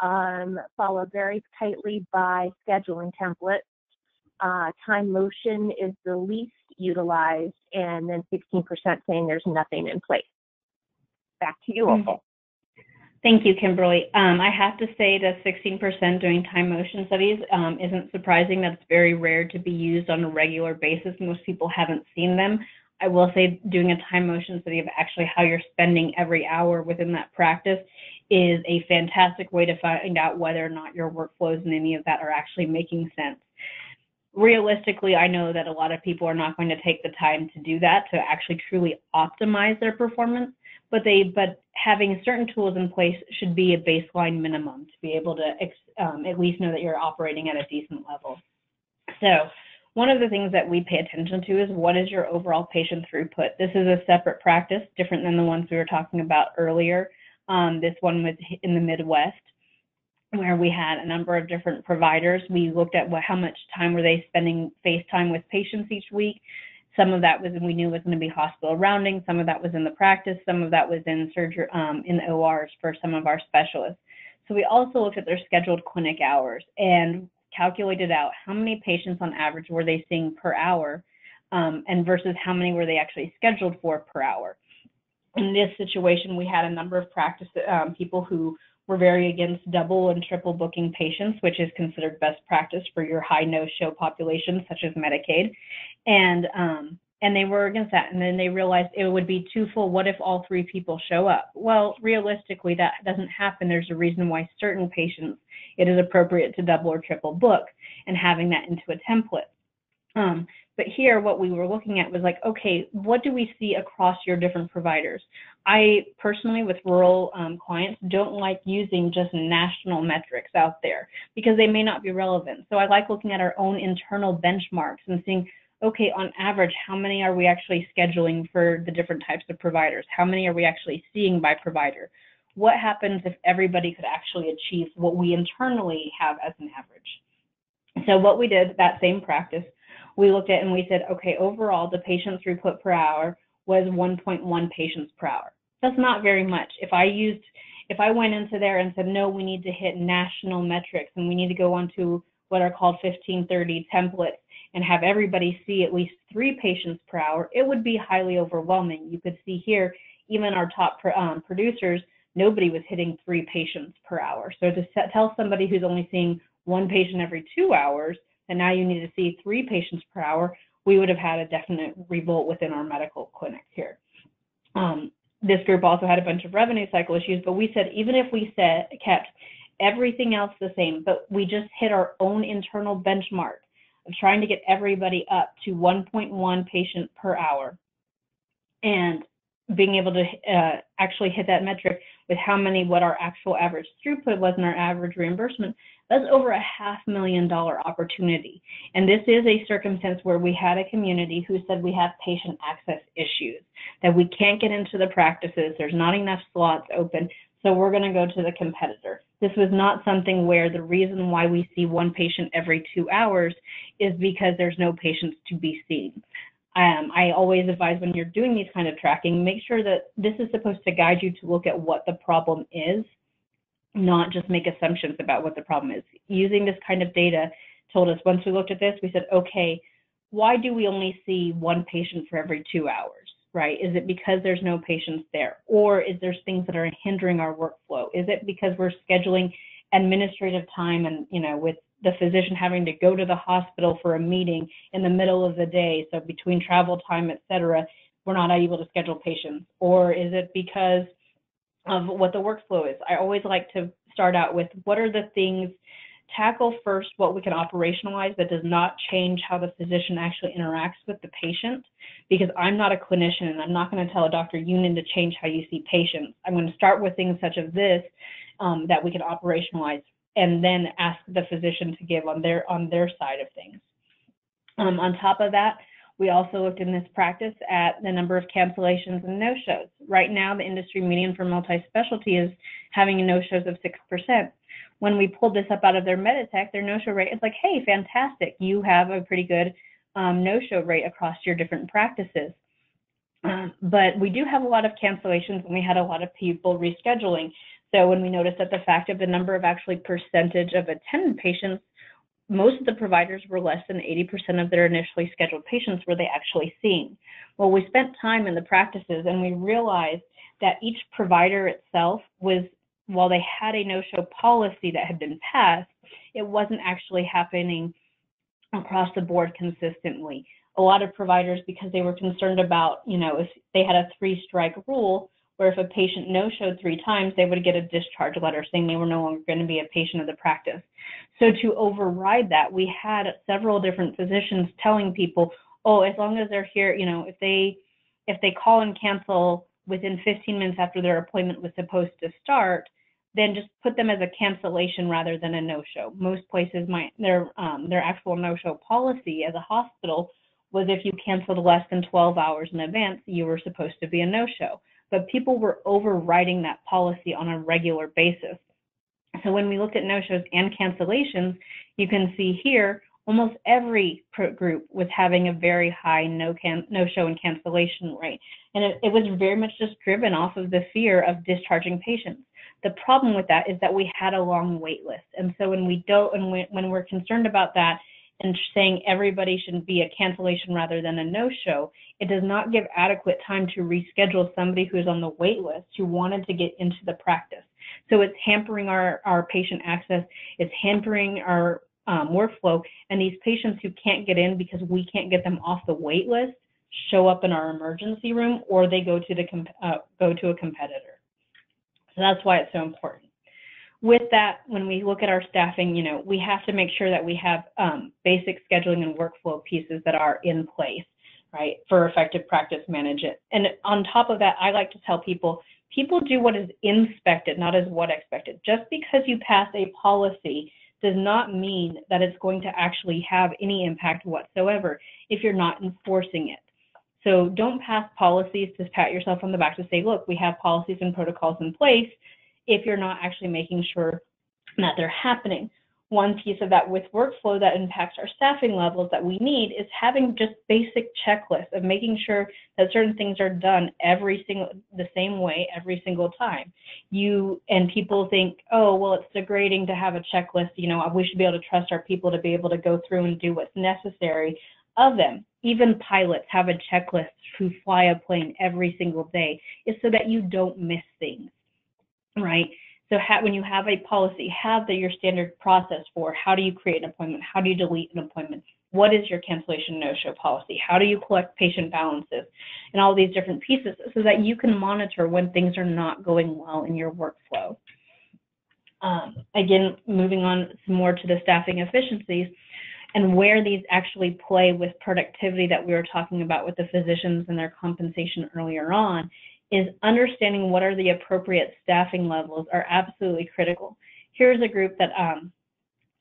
um, followed very tightly by scheduling templates. Uh, time motion is the least utilized, and then 16% saying there's nothing in place. Back to you, mm-hmm. Thank you, Kimberly. Um, I have to say that 16% doing time motion studies um, isn't surprising. That's very rare to be used on a regular basis. Most people haven't seen them. I will say doing a time motion study of actually how you're spending every hour within that practice is a fantastic way to find out whether or not your workflows and any of that are actually making sense. Realistically, I know that a lot of people are not going to take the time to do that to actually truly optimize their performance but they but having certain tools in place should be a baseline minimum to be able to um, at least know that you're operating at a decent level. So one of the things that we pay attention to is what is your overall patient throughput. This is a separate practice, different than the ones we were talking about earlier. Um, this one was in the Midwest, where we had a number of different providers. We looked at what, how much time were they spending face time with patients each week. Some of that was we knew was going to be hospital rounding. Some of that was in the practice. Some of that was in surgery um, in the ORs for some of our specialists. So we also looked at their scheduled clinic hours and calculated out how many patients on average were they seeing per hour, um, and versus how many were they actually scheduled for per hour. In this situation, we had a number of practice um, people who were very against double and triple booking patients, which is considered best practice for your high no-show population, such as Medicaid. And um, and they were against that. And then they realized it would be too full. What if all three people show up? Well, realistically, that doesn't happen. There's a reason why certain patients it is appropriate to double or triple book and having that into a template. Um, but here, what we were looking at was like, okay, what do we see across your different providers? I personally, with rural um, clients, don't like using just national metrics out there because they may not be relevant. So I like looking at our own internal benchmarks and seeing, okay, on average, how many are we actually scheduling for the different types of providers? How many are we actually seeing by provider? What happens if everybody could actually achieve what we internally have as an average? So what we did, that same practice, we looked at and we said, okay, overall, the patient throughput per hour was 1.1 patients per hour. That's not very much. If I used, if I went into there and said, no, we need to hit national metrics and we need to go onto what are called 1530 templates and have everybody see at least three patients per hour, it would be highly overwhelming. You could see here, even our top um, producers, nobody was hitting three patients per hour. So to set, tell somebody who's only seeing one patient every two hours that now you need to see three patients per hour, we would have had a definite revolt within our medical clinic here. Um, this group also had a bunch of revenue cycle issues, but we said even if we kept everything else the same, but we just hit our own internal benchmark of trying to get everybody up to 1.1 patient per hour and being able to uh, actually hit that metric with how many, what our actual average throughput was and our average reimbursement, that's over a half million dollar opportunity. And this is a circumstance where we had a community who said we have patient access issues, that we can't get into the practices, there's not enough slots open, so we're going to go to the competitor. This was not something where the reason why we see one patient every two hours is because there's no patients to be seen. Um, I always advise when you're doing these kind of tracking, make sure that this is supposed to guide you to look at what the problem is not just make assumptions about what the problem is. Using this kind of data told us once we looked at this, we said, okay, why do we only see one patient for every two hours, right? Is it because there's no patients there? Or is there things that are hindering our workflow? Is it because we're scheduling administrative time and, you know, with the physician having to go to the hospital for a meeting in the middle of the day, so between travel time, et cetera, we're not able to schedule patients? Or is it because of what the workflow is. I always like to start out with what are the things, tackle first what we can operationalize that does not change how the physician actually interacts with the patient, because I'm not a clinician and I'm not going to tell a doctor you need to change how you see patients. I'm going to start with things such as this um, that we can operationalize and then ask the physician to give on their on their side of things. Um, on top of that, We also looked in this practice at the number of cancellations and no-shows. Right now, the industry median for multi-specialty is having no-shows of 6%. When we pulled this up out of their Meditech, their no-show rate, it's like, hey, fantastic, you have a pretty good um, no-show rate across your different practices. Um, but we do have a lot of cancellations and we had a lot of people rescheduling. So when we noticed that the fact of the number of actually percentage of attended patients, most of the providers were less than 80% of their initially scheduled patients were they actually seeing. Well, we spent time in the practices and we realized that each provider itself was, while they had a no-show policy that had been passed, it wasn't actually happening across the board consistently. A lot of providers, because they were concerned about, you know, if they had a three strike rule, where if a patient no showed three times, they would get a discharge letter saying they were no longer going to be a patient of the practice. So to override that, we had several different physicians telling people, oh, as long as they're here, you know, if they if they call and cancel within 15 minutes after their appointment was supposed to start, then just put them as a cancellation rather than a no-show. Most places might their um, their actual no-show policy as a hospital was if you canceled less than 12 hours in advance, you were supposed to be a no-show. But people were overriding that policy on a regular basis. So when we looked at no-shows and cancellations, you can see here almost every group was having a very high no can no show and cancellation rate and it, it was very much just driven off of the fear of discharging patients the problem with that is that we had a long wait list. And so when we don't, and we, when we're concerned about that and saying everybody should be a cancellation rather than a no-show, it does not give adequate time to reschedule somebody who's on the wait list who wanted to get into the practice. So it's hampering our, our patient access, it's hampering our um, workflow, and these patients who can't get in because we can't get them off the wait list show up in our emergency room or they go to the uh, go to a competitor. So that's why it's so important. With that, when we look at our staffing, you know, we have to make sure that we have um, basic scheduling and workflow pieces that are in place, right, for effective practice management. And on top of that, I like to tell people, people do what is inspected, not as what expected. Just because you pass a policy does not mean that it's going to actually have any impact whatsoever if you're not enforcing it. So don't pass policies to pat yourself on the back to say, look, we have policies and protocols in place if you're not actually making sure that they're happening. One piece of that with workflow that impacts our staffing levels that we need is having just basic checklists of making sure that certain things are done every single the same way every single time. You and people think, oh well, it's degrading to have a checklist. You know, we should be able to trust our people to be able to go through and do what's necessary of them. Even pilots have a checklist who fly a plane every single day, is so that you don't miss things, right? So when you have a policy, have the, your standard process for how do you create an appointment, how do you delete an appointment, what is your cancellation no-show policy, how do you collect patient balances, and all these different pieces so that you can monitor when things are not going well in your workflow. Um, again, moving on some more to the staffing efficiencies, and where these actually play with productivity that we were talking about with the physicians and their compensation earlier on is understanding what are the appropriate staffing levels are absolutely critical. Here's a group that um,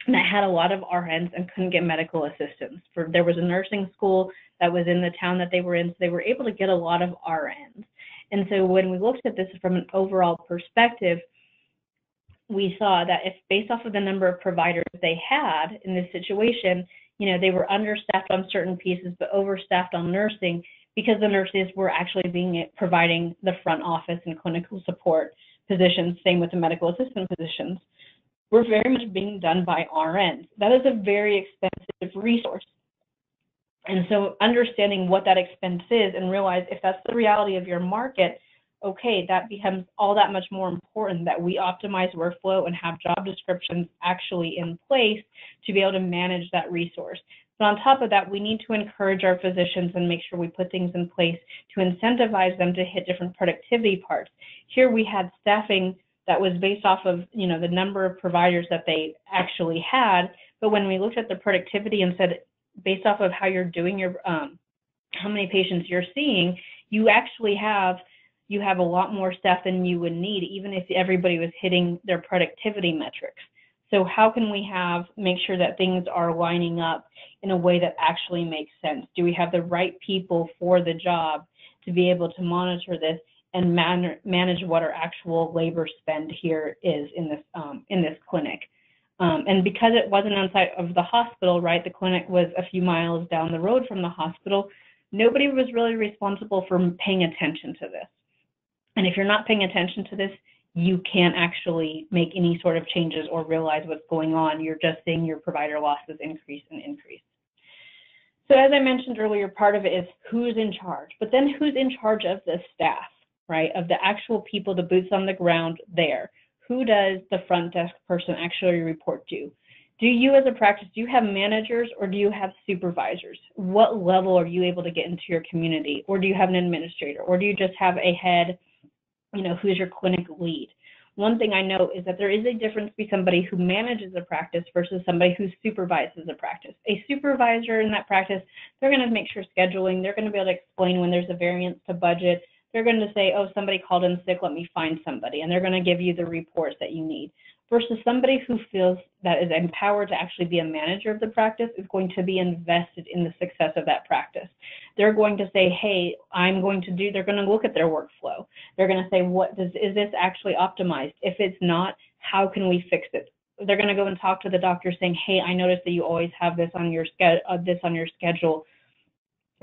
that had a lot of RNs and couldn't get medical assistants. For there was a nursing school that was in the town that they were in, so they were able to get a lot of RNs. And so when we looked at this from an overall perspective, we saw that if based off of the number of providers they had in this situation, you know, they were understaffed on certain pieces, but overstaffed on nursing because the nurses were actually being providing the front office and clinical support positions, same with the medical assistant positions, were very much being done by RNs. That is a very expensive resource. And so understanding what that expense is and realize if that's the reality of your market, okay, that becomes all that much more important that we optimize workflow and have job descriptions actually in place to be able to manage that resource. But on top of that, we need to encourage our physicians and make sure we put things in place to incentivize them to hit different productivity parts. Here we had staffing that was based off of you know the number of providers that they actually had, but when we looked at the productivity and said based off of how you're doing your um, how many patients you're seeing, you actually have you have a lot more staff than you would need, even if everybody was hitting their productivity metrics. So how can we have make sure that things are lining up in a way that actually makes sense? Do we have the right people for the job to be able to monitor this and man manage what our actual labor spend here is in this um, in this clinic? Um, and because it wasn't on site of the hospital, right, the clinic was a few miles down the road from the hospital, nobody was really responsible for paying attention to this. And if you're not paying attention to this, you can't actually make any sort of changes or realize what's going on. You're just seeing your provider losses increase and increase. So as I mentioned earlier, part of it is who's in charge, but then who's in charge of the staff, right? Of the actual people, the boots on the ground there. Who does the front desk person actually report to? Do you as a practice, do you have managers or do you have supervisors? What level are you able to get into your community? Or do you have an administrator? Or do you just have a head you know, who's your clinic lead. One thing I know is that there is a difference between somebody who manages a practice versus somebody who supervises a practice. A supervisor in that practice, they're going to make sure scheduling, they're going to be able to explain when there's a variance to budget. They're going to say, oh, somebody called in sick, let me find somebody. And they're going to give you the reports that you need versus somebody who feels that is empowered to actually be a manager of the practice is going to be invested in the success of that practice. They're going to say, hey, I'm going to do, they're going to look at their workflow. They're going to say, what does, is this actually optimized? If it's not, how can we fix it? They're going to go and talk to the doctor saying, hey, I noticed that you always have this on your, uh, this on your schedule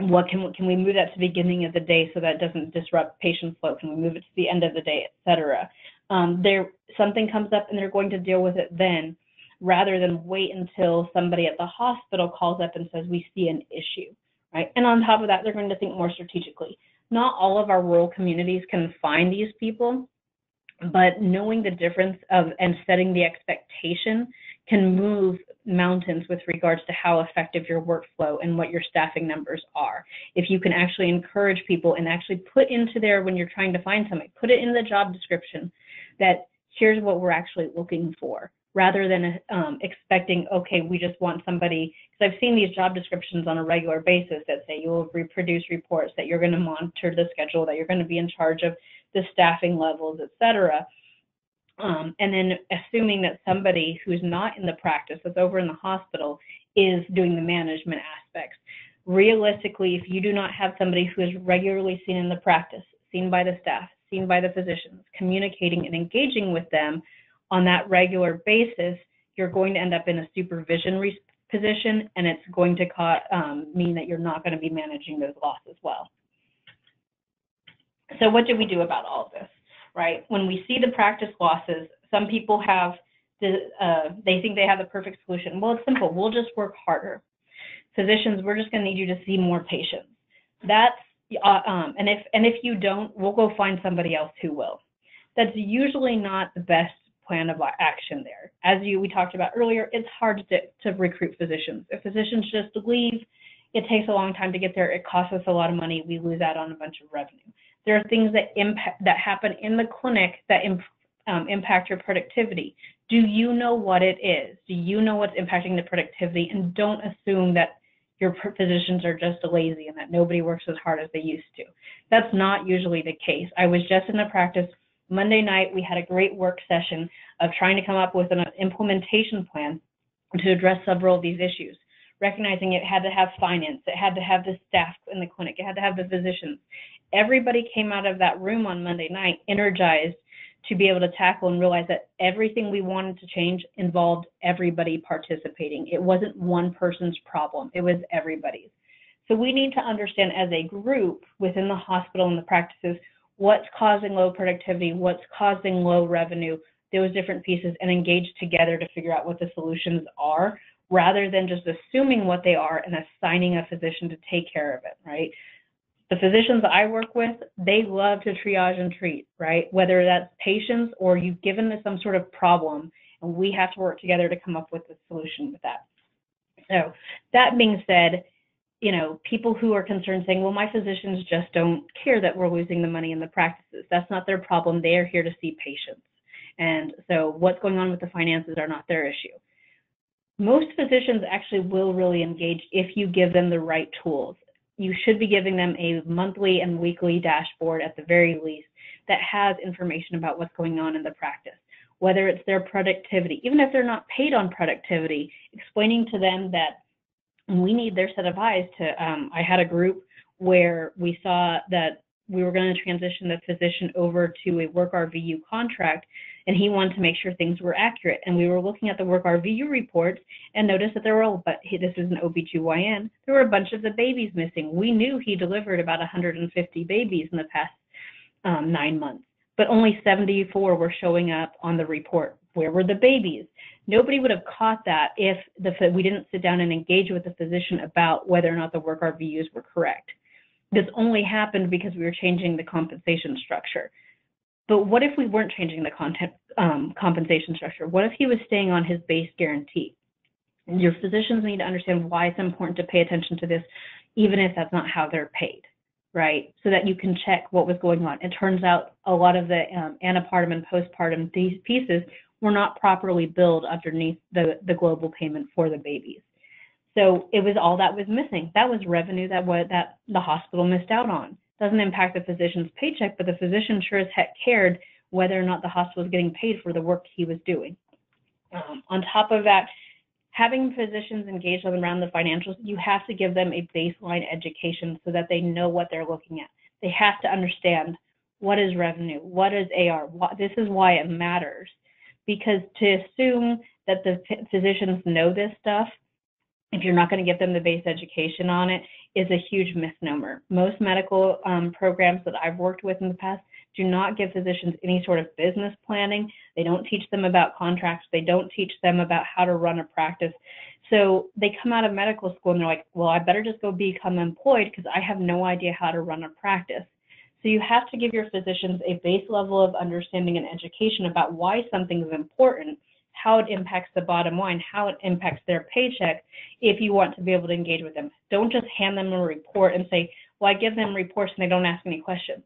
what can can we move that to the beginning of the day so that doesn't disrupt patient flow? Can we move it to the end of the day, et cetera? Um, there something comes up and they're going to deal with it then rather than wait until somebody at the hospital calls up and says we see an issue right and on top of that they're going to think more strategically not all of our rural communities can find these people but knowing the difference of and setting the expectation can move mountains with regards to how effective your workflow and what your staffing numbers are. If you can actually encourage people and actually put into there when you're trying to find somebody, put it in the job description that here's what we're actually looking for rather than um, expecting, okay, we just want somebody, because I've seen these job descriptions on a regular basis that say you'll reproduce reports, that you're going to monitor the schedule, that you're going to be in charge of the staffing levels, et cetera. Um, and then assuming that somebody who's not in the practice, that's over in the hospital, is doing the management aspects. Realistically, if you do not have somebody who is regularly seen in the practice, seen by the staff, seen by the physicians, communicating and engaging with them on that regular basis, you're going to end up in a supervision position, and it's going to um, mean that you're not going to be managing those losses well. So what do we do about all of this, right? When we see the practice losses, some people have the, uh, they think they have the perfect solution. Well, it's simple. We'll just work harder. Physicians, we're just going to need you to see more patients. That's uh, um, and if and if you don't, we'll go find somebody else who will. That's usually not the best plan of action there. As you we talked about earlier, it's hard to, to recruit physicians. If physicians just leave, it takes a long time to get there. It costs us a lot of money. We lose out on a bunch of revenue. There are things that impact that happen in the clinic that imp, um, impact your productivity. Do you know what it is? Do you know what's impacting the productivity? And don't assume that your physicians are just lazy and that nobody works as hard as they used to. That's not usually the case. I was just in the practice Monday night. We had a great work session of trying to come up with an implementation plan to address several of these issues. Recognizing it had to have finance, it had to have the staff in the clinic, it had to have the physicians. Everybody came out of that room on Monday night energized to be able to tackle and realize that everything we wanted to change involved everybody participating. It wasn't one person's problem, it was everybody's. So we need to understand as a group within the hospital and the practices what's causing low productivity, what's causing low revenue, those different pieces, and engage together to figure out what the solutions are rather than just assuming what they are and assigning a physician to take care of it, right? The physicians I work with, they love to triage and treat, right? Whether that's patients or you've given them some sort of problem, and we have to work together to come up with a solution with that. So that being said, you know, people who are concerned saying, well, my physicians just don't care that we're losing the money in the practices. That's not their problem. They are here to see patients. And so what's going on with the finances are not their issue. Most physicians actually will really engage if you give them the right tools you should be giving them a monthly and weekly dashboard at the very least that has information about what's going on in the practice. whether it's their productivity, even if they're not paid on productivity, explaining to them that we need their set of eyes to. Um, I had a group where we saw that we were going to transition the physician over to a work RVU contract, and he wanted to make sure things were accurate. And we were looking at the work RVU reports and noticed that there were, but this is an OBGYN, there were a bunch of the babies missing. We knew he delivered about 150 babies in the past um, nine months, but only 74 were showing up on the report. Where were the babies? Nobody would have caught that if the, we didn't sit down and engage with the physician about whether or not the work RVUs were correct this only happened because we were changing the compensation structure. But what if we weren't changing the content um, compensation structure? What if he was staying on his base guarantee? Your physicians need to understand why it's important to pay attention to this, even if that's not how they're paid, right? So that you can check what was going on. It turns out a lot of the um, antepartum and postpartum these pieces were not properly billed underneath the, the global payment for the babies. So it was all that was missing. That was revenue that what that the hospital missed out on. Doesn't impact the physician's paycheck, but the physician sure as heck cared whether or not the hospital was getting paid for the work he was doing. Um, on top of that, having physicians engaged around the financials, you have to give them a baseline education so that they know what they're looking at. They have to understand what is revenue, what is AR, what, this is why it matters. Because to assume that the physicians know this stuff if you're not going to give them the base education on it, is a huge misnomer. Most medical um, programs that I've worked with in the past do not give physicians any sort of business planning. They don't teach them about contracts. They don't teach them about how to run a practice. So they come out of medical school and they're like, well, I better just go become employed because I have no idea how to run a practice. So you have to give your physicians a base level of understanding and education about why something is important how it impacts the bottom line, how it impacts their paycheck if you want to be able to engage with them. Don't just hand them a report and say, well, I give them reports and they don't ask any questions.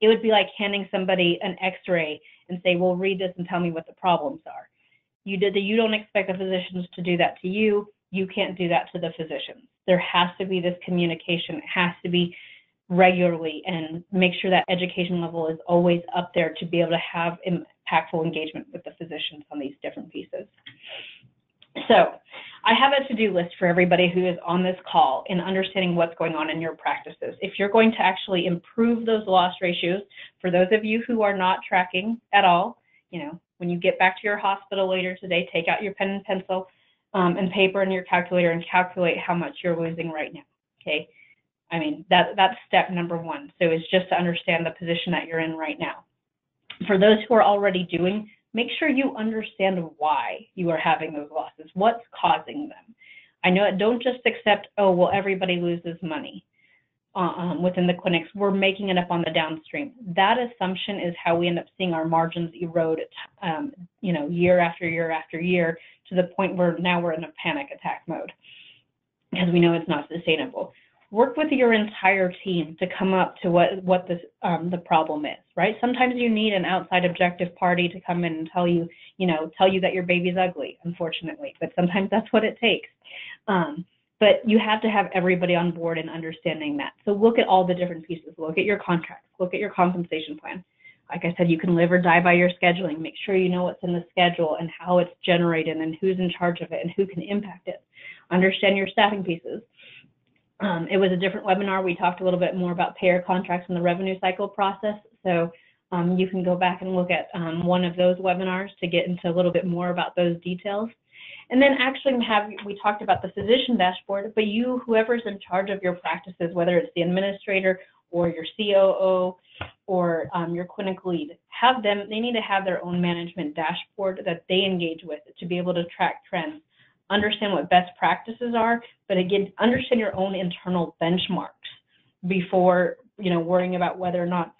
It would be like handing somebody an x-ray and say, well, read this and tell me what the problems are. You did that. You don't expect the physicians to do that to you. You can't do that to the physicians. There has to be this communication. It has to be regularly and make sure that education level is always up there to be able to have um, impactful engagement with the physicians on these different pieces. So I have a to-do list for everybody who is on this call in understanding what's going on in your practices. If you're going to actually improve those loss ratios, for those of you who are not tracking at all, you know, when you get back to your hospital later today, take out your pen and pencil um, and paper and your calculator and calculate how much you're losing right now. Okay. I mean, that that's step number one. So it's just to understand the position that you're in right now for those who are already doing, make sure you understand why you are having those losses. What's causing them? I know don't just accept, oh, well, everybody loses money um, within the clinics. We're making it up on the downstream. That assumption is how we end up seeing our margins erode, um, you know, year after year after year to the point where now we're in a panic attack mode because we know it's not sustainable work with your entire team to come up to what what this um, the problem is right sometimes you need an outside objective party to come in and tell you you know tell you that your baby's ugly unfortunately but sometimes that's what it takes um, but you have to have everybody on board and understanding that so look at all the different pieces look at your contracts look at your compensation plan like I said, you can live or die by your scheduling. Make sure you know what's in the schedule and how it's generated and who's in charge of it and who can impact it. Understand your staffing pieces. Um, it was a different webinar. We talked a little bit more about payer contracts and the revenue cycle process. So um, you can go back and look at um, one of those webinars to get into a little bit more about those details. And then actually have, we talked about the physician dashboard, but you, whoever's in charge of your practices, whether it's the administrator or your COO or um, your clinical lead, have them, they need to have their own management dashboard that they engage with to be able to track trends understand what best practices are, but again, understand your own internal benchmarks before, you know, worrying about whether or not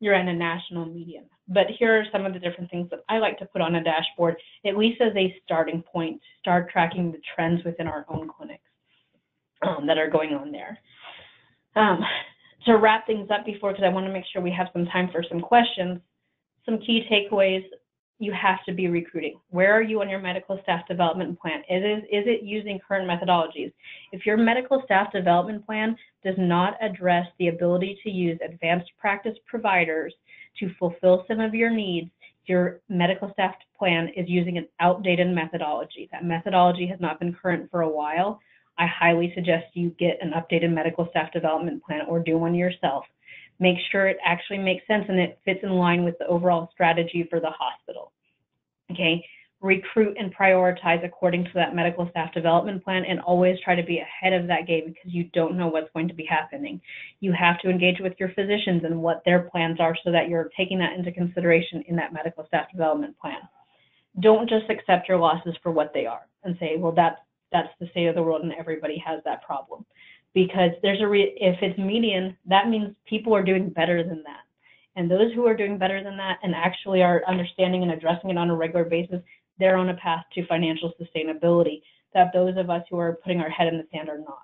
you're in a national median. But here are some of the different things that I like to put on a dashboard, at least as a starting point, start tracking the trends within our own clinics um, that are going on there. Um, to wrap things up before, because I want to make sure we have some time for some questions, some key takeaways you have to be recruiting. Where are you on your medical staff development plan? Is it, is it using current methodologies? If your medical staff development plan does not address the ability to use advanced practice providers to fulfill some of your needs, your medical staff plan is using an outdated methodology. That methodology has not been current for a while. I highly suggest you get an updated medical staff development plan or do one yourself. Make sure it actually makes sense and it fits in line with the overall strategy for the hospital. Okay, recruit and prioritize according to that medical staff development plan and always try to be ahead of that game because you don't know what's going to be happening. You have to engage with your physicians and what their plans are so that you're taking that into consideration in that medical staff development plan. Don't just accept your losses for what they are and say, well, that's that's the state of the world and everybody has that problem. Because there's a re- if it's median, that means people are doing better than that. And those who are doing better than that and actually are understanding and addressing it on a regular basis, they're on a path to financial sustainability that those of us who are putting our head in the sand are not.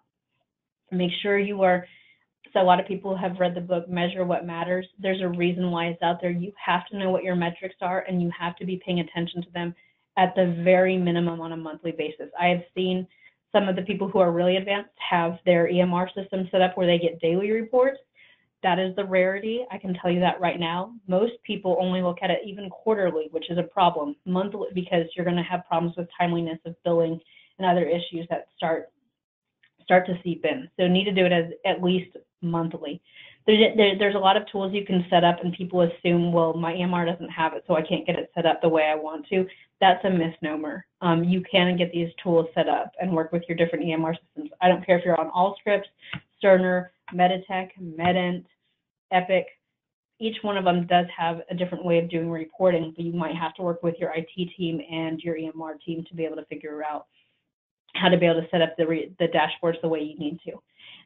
Make sure you are, so a lot of people have read the book Measure What Matters. There's a reason why it's out there. You have to know what your metrics are and you have to be paying attention to them at the very minimum on a monthly basis. I have seen some of the people who are really advanced have their EMR system set up where they get daily reports that is the rarity. I can tell you that right now. Most people only look at it even quarterly, which is a problem. Monthly, because you're going to have problems with timeliness of billing and other issues that start start to seep in. So need to do it as at least monthly. There's, there, there's a lot of tools you can set up, and people assume, well, my EMR doesn't have it, so I can't get it set up the way I want to. That's a misnomer. Um, you can get these tools set up and work with your different EMR systems. I don't care if you're on Allscripts, Cerner, Meditech, Medent, Epic. Each one of them does have a different way of doing reporting, but you might have to work with your IT team and your EMR team to be able to figure out how to be able to set up the, re- the dashboards the way you need to.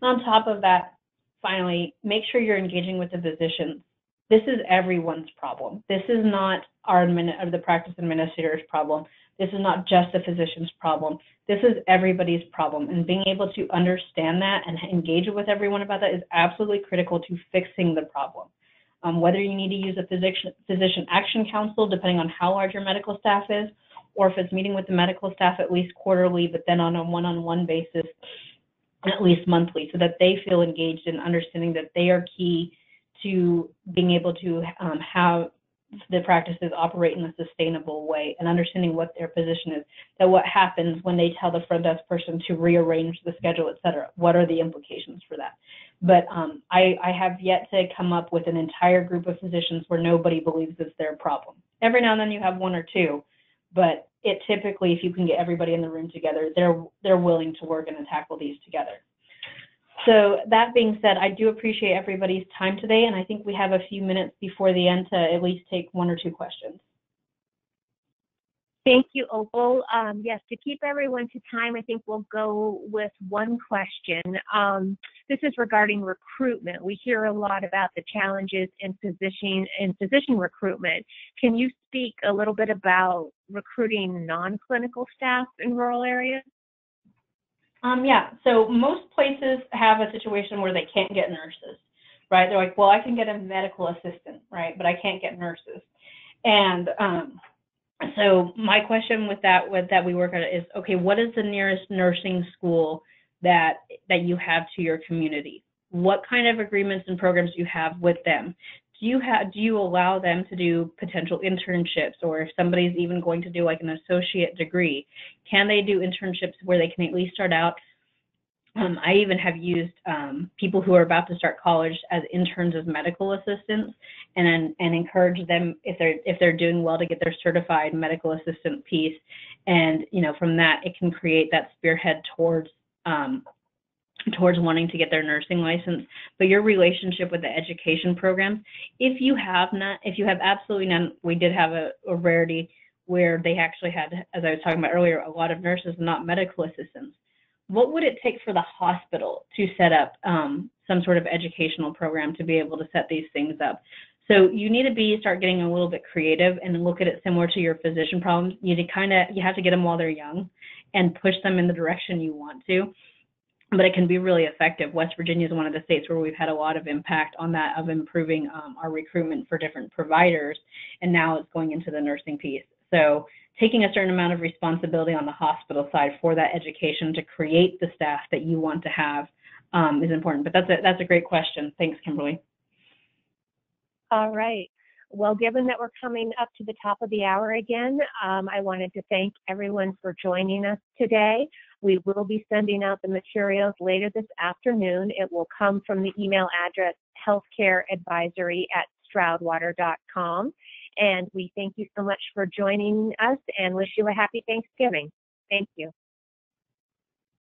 And on top of that, finally, make sure you're engaging with the physicians. This is everyone's problem. This is not our of the practice administrator's problem. This is not just the physician's problem. This is everybody's problem. And being able to understand that and engage with everyone about that is absolutely critical to fixing the problem. Um, whether you need to use a physician, physician action council, depending on how large your medical staff is, or if it's meeting with the medical staff at least quarterly, but then on a one on one basis, at least monthly, so that they feel engaged in understanding that they are key to being able to um, have the practices operate in a sustainable way and understanding what their position is that what happens when they tell the front desk person to rearrange the schedule et cetera. What are the implications for that? But um, I, I have yet to come up with an entire group of physicians where nobody believes it's their problem. Every now and then you have one or two but it typically if you can get everybody in the room together they're they're willing to work and tackle these together so that being said, I do appreciate everybody's time today, and I think we have a few minutes before the end to at least take one or two questions. Thank you, Opal. Um, yes, to keep everyone to time, I think we'll go with one question. Um, this is regarding recruitment. We hear a lot about the challenges in physician in physician recruitment. Can you speak a little bit about recruiting non-clinical staff in rural areas? Um, yeah, so most places have a situation where they can't get nurses, right? They're like, well, I can get a medical assistant, right? But I can't get nurses. And um, so my question with that, with that we work on is, okay, what is the nearest nursing school that that you have to your community? What kind of agreements and programs do you have with them? Do you have do you allow them to do potential internships? Or if somebody's even going to do like an associate degree can they do internships where they can at least start out? Um, I even have used um, people who are about to start college as interns as medical assistants, and and encourage them if they're if they're doing well to get their certified medical assistant piece, and you know from that it can create that spearhead towards um, towards wanting to get their nursing license, but your relationship with the education programs, if you have not, if you have absolutely none, we did have a, a rarity where they actually had, as I was talking about earlier, a lot of nurses, not medical assistants. What would it take for the hospital to set up um, some sort of educational program to be able to set these things up? So you need to be start getting a little bit creative and look at it similar to your physician problems. You kind of you have to get them while they're young and push them in the direction you want to but it can be really effective. West Virginia is one of the states where we've had a lot of impact on that of improving um, our recruitment for different providers, and now it's going into the nursing piece. So taking a certain amount of responsibility on the hospital side for that education to create the staff that you want to have um, is important. But that's a, that's a great question. Thanks, Kimberly. All right. well, given that we're coming up to the top of the hour again, um, I wanted to thank everyone for joining us today. We will be sending out the materials later this afternoon. It will come from the email address healthcareadvisory at stroudwater.com. And we thank you so much for joining us and wish you a happy Thanksgiving. Thank you.